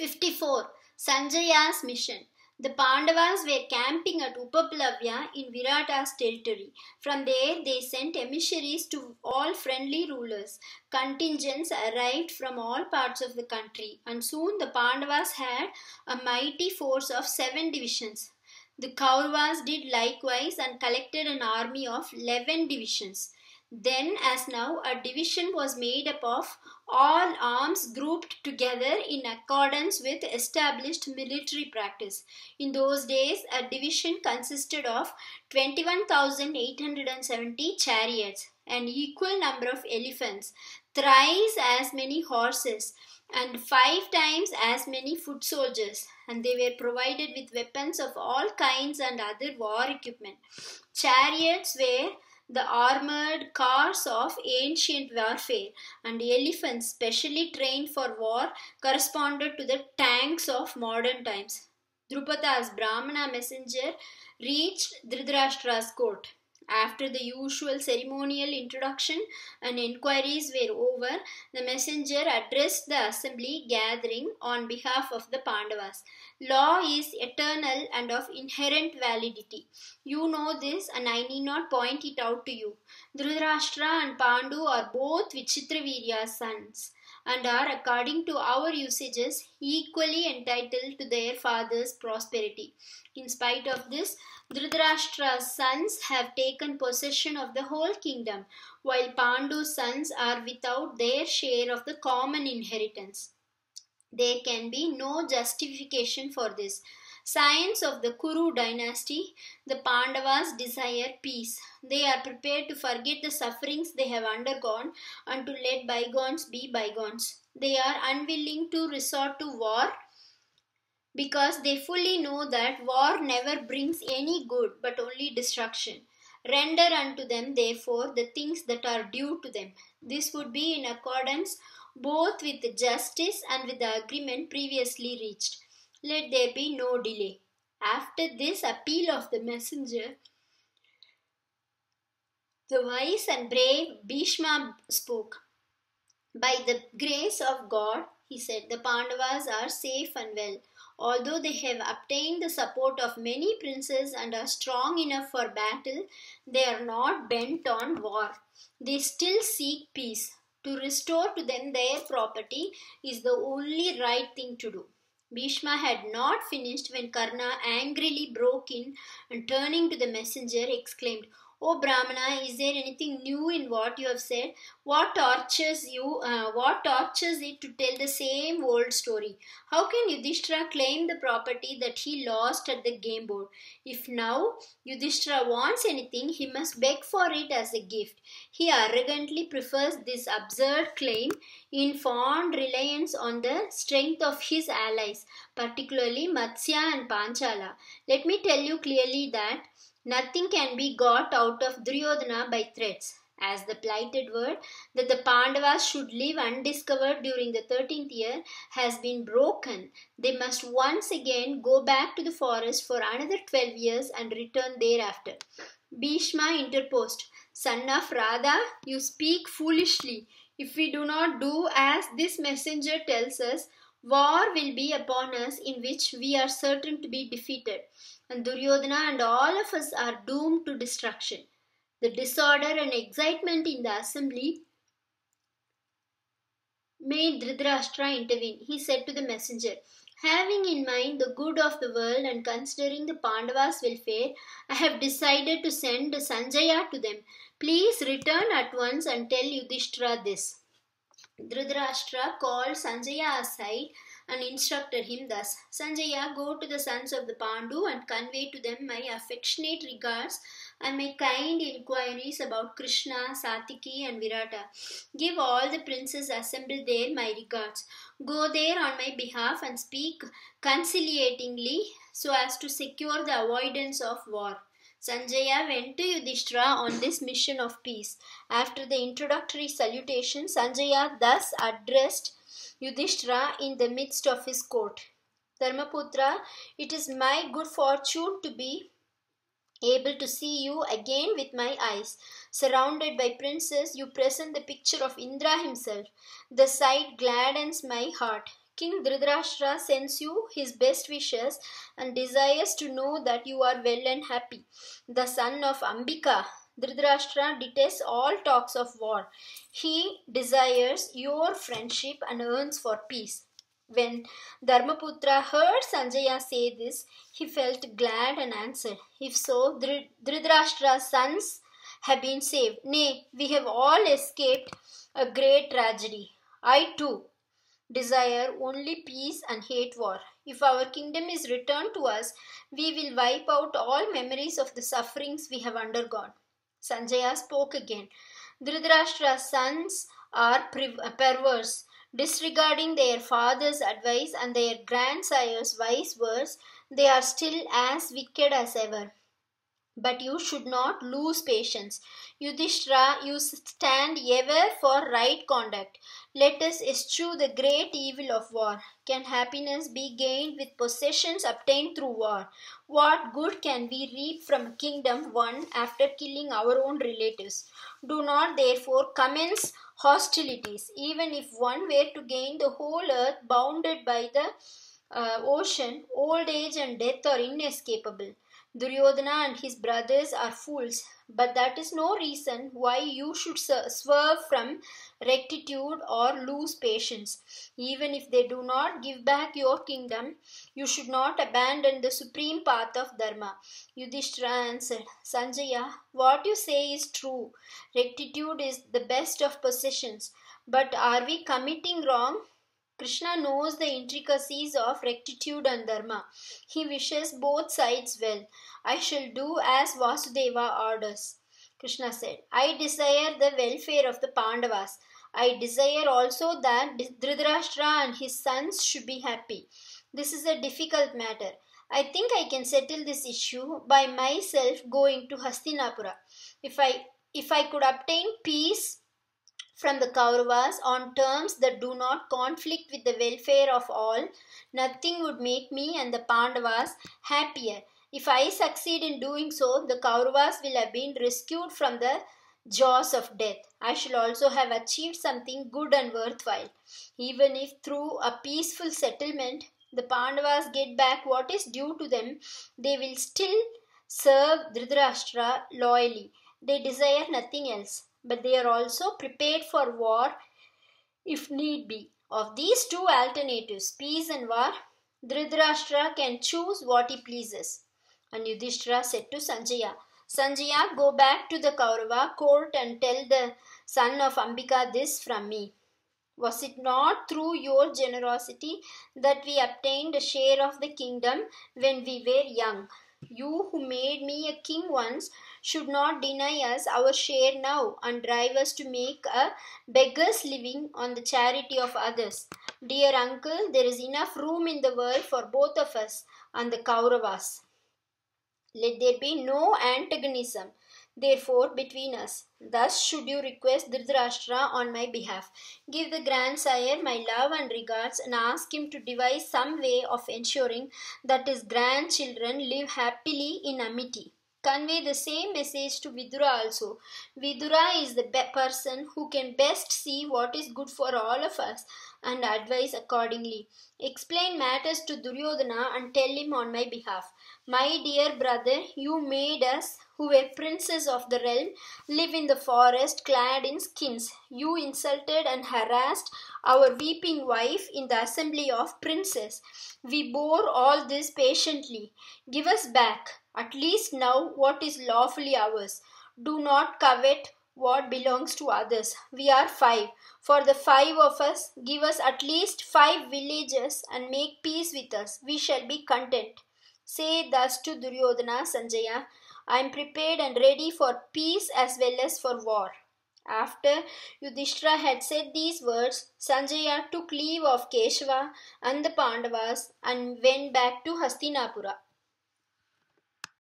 54. Sanjaya's mission. The Pandavas were camping at Upaplavya in Virata's territory. From there, they sent emissaries to all friendly rulers. Contingents arrived from all parts of the country, and soon the Pandavas had a mighty force of seven divisions. The Kauravas did likewise and collected an army of 11 divisions. Then, as now, a division was made up of all arms grouped together in accordance with established military practice. In those days, a division consisted of 21,870 chariots, an equal number of elephants, thrice as many horses, and five times as many foot soldiers, and they were provided with weapons of all kinds and other war equipment. Chariots were the armored cars of ancient warfare, and elephants specially trained for war corresponded to the tanks of modern times. Drupada's Brahmana messenger reached Dhritarashtra's court. After the usual ceremonial introduction and inquiries were over, the messenger addressed the assembly gathering on behalf of the Pandavas. Law is eternal and of inherent validity. You know this, and I need not point it out to you. Dhritarashtra and Pandu are both Vichitravirya's sons and are, according to our usages, equally entitled to their father's prosperity. In spite of this, Dhritarashtra's sons have taken possession of the whole kingdom, while Pandu's sons are without their share of the common inheritance. There can be no justification for this. Science of the Kuru dynasty, the Pandavas desire peace. They are prepared to forget the sufferings they have undergone and to let bygones be bygones. They are unwilling to resort to war because they fully know that war never brings any good but only destruction. Render unto them, therefore, the things that are due to them. This would be in accordance both with justice and with the agreement previously reached. Let there be no delay. After this appeal of the messenger, the wise and brave Bhishma spoke. By the grace of God, he said, the Pandavas are safe and well. Although they have obtained the support of many princes and are strong enough for battle, they are not bent on war. They still seek peace. To restore to them their property is the only right thing to do. Bhishma had not finished when Karna angrily broke in and turning to the messenger exclaimed, O Brahmana, is there anything new in what you have said? What tortures you? Uh, what tortures it to tell the same old story? How can Yudhishthira claim the property that he lost at the game board? If now Yudhishthira wants anything, he must beg for it as a gift. He arrogantly prefers this absurd claim in fond reliance on the strength of his allies, particularly Matsya and Panchala. Let me tell you clearly that Nothing can be got out of Duryodhana by threats. As the plighted word that the Pandavas should live undiscovered during the thirteenth year has been broken, they must once again go back to the forest for another twelve years and return thereafter. Bhishma interposed, Son of Radha, you speak foolishly. If we do not do as this messenger tells us, war will be upon us in which we are certain to be defeated and Duryodhana and all of us are doomed to destruction. The disorder and excitement in the assembly made Dhritarashtra intervene. He said to the messenger, Having in mind the good of the world and considering the Pandavas' welfare, I have decided to send Sanjaya to them. Please return at once and tell Yudhishthira this. Dhritarashtra called Sanjaya aside and instructed him thus Sanjaya, go to the sons of the Pandu and convey to them my affectionate regards and my kind inquiries about Krishna, Satyaki, and Virata. Give all the princes assembled there my regards. Go there on my behalf and speak conciliatingly so as to secure the avoidance of war. Sanjaya went to Yudhishthira on this mission of peace. After the introductory salutation, Sanjaya thus addressed Yudhishthira in the midst of his court. Dharmaputra, it is my good fortune to be able to see you again with my eyes. Surrounded by princes, you present the picture of Indra himself. The sight gladdens my heart. King Dhritarashtra sends you his best wishes and desires to know that you are well and happy. The son of Ambika, Dhritarashtra detests all talks of war. He desires your friendship and yearns for peace. When Dharmaputra heard Sanjaya say this, he felt glad and answered, If so, Dhritarashtra's sons have been saved. Nay, we have all escaped a great tragedy. I too desire only peace and hate war. If our kingdom is returned to us, we will wipe out all memories of the sufferings we have undergone. Sanjaya spoke again. Dhritarashtra's sons are uh, perverse disregarding their father's advice and their grandsire's wise words, they are still as wicked as ever. But you should not lose patience. Yudhishthira, you stand ever for right conduct. Let us eschew the great evil of war. Can happiness be gained with possessions obtained through war? What good can we reap from a kingdom won after killing our own relatives? Do not therefore commence hostilities. Even if one were to gain the whole earth bounded by the uh, ocean, old age and death are inescapable. Duryodhana and his brothers are fools, but that is no reason why you should swerve from rectitude or lose patience. Even if they do not give back your kingdom, you should not abandon the supreme path of Dharma. Yudhishthira answered, Sanjaya, what you say is true. Rectitude is the best of possessions. But are we committing wrong? Krishna knows the intricacies of rectitude and dharma. He wishes both sides well. I shall do as Vasudeva orders. Krishna said, I desire the welfare of the Pandavas. I desire also that Dhritarashtra and his sons should be happy. This is a difficult matter. I think I can settle this issue by myself going to Hastinapura. If I if I could obtain peace from the Kauravas on terms that do not conflict with the welfare of all, nothing would make me and the Pandavas happier. If I succeed in doing so, the Kauravas will have been rescued from the jaws of death. I shall also have achieved something good and worthwhile. Even if through a peaceful settlement the Pandavas get back what is due to them, they will still serve Dhritarashtra loyally. They desire nothing else but they are also prepared for war if need be. Of these two alternatives, peace and war, Dhritarashtra can choose what he pleases. And Yudhishthira said to Sanjaya, Sanjaya, go back to the Kaurava court and tell the son of Ambika this from me. Was it not through your generosity that we obtained a share of the kingdom when we were young? You who made me a king once should not deny us our share now and drive us to make a beggar's living on the charity of others. Dear uncle, there is enough room in the world for both of us and the Kauravas. Let there be no antagonism therefore between us. Thus should you request Dhritarashtra on my behalf. Give the grandsire my love and regards and ask him to devise some way of ensuring that his grandchildren live happily in amity. Convey the same message to Vidura also. Vidura is the person who can best see what is good for all of us and advise accordingly. Explain matters to Duryodhana and tell him on my behalf. My dear brother, you made us who were princes of the realm, live in the forest clad in skins. You insulted and harassed our weeping wife in the assembly of princes. We bore all this patiently. Give us back, at least now, what is lawfully ours. Do not covet what belongs to others. We are five. For the five of us, give us at least five villages and make peace with us. We shall be content. Say thus to Duryodhana Sanjaya, I am prepared and ready for peace as well as for war. After Yudhishthira had said these words, Sanjaya took leave of Keshava and the Pandavas and went back to Hastinapura.